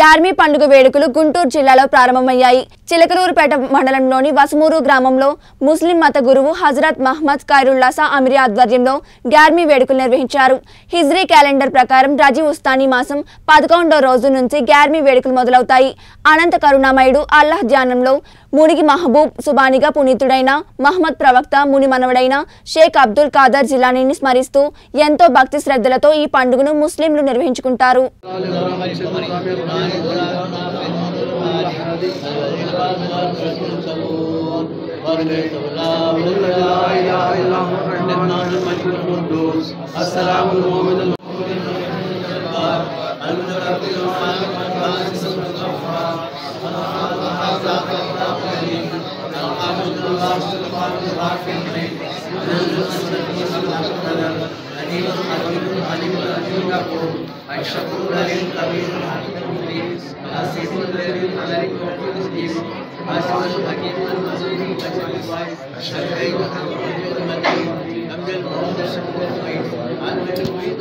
క్యార్మీ పండుగ వేడుకలు గుంటూరు జిల్లాలో ప్రారంభమయ్యాయి. చిలకలూరుపేట మండలంలోని వసుమూరు గ్రామంలో ముస్లిం మత గురువు హజరత్ మహమ్మద్ ఖైరుల్లాసా అమిరి ఆధ్వర్యంలో గ్యార్మీ వేడుకలు నిర్వహించారు. హిజ్రీ క్యాలెండర్ ప్రకారం రజీ ఉస్తానీ మాసం పదకొండో రోజు నుంచి గ్యార్మీ వేడుకలు మొదలవుతాయి. అనంత కరుణామయుడు అల్లాహ్ ధ్యానంలో మునిగి మహబూబ్ సుబానిగా పునీతుడైన మహమ్మద్ ప్రవక్త ముని మనవడైన షేక్ అబ్దుల్ ఖాదర్ జిలానీని స్మరిస్తూ ఎంతో భక్తి శ్రద్ధలతో ఈ పండుగను ముస్లింలు నిర్వహించుకుంటారు. الشكور للقبيل الحكيم المبين العزيز الذي الملك وكل مسلم العزيز الحكيم المزيد الجواد الشفيع الحكيم المتين أبدا المراد الشكور المعين عن المعين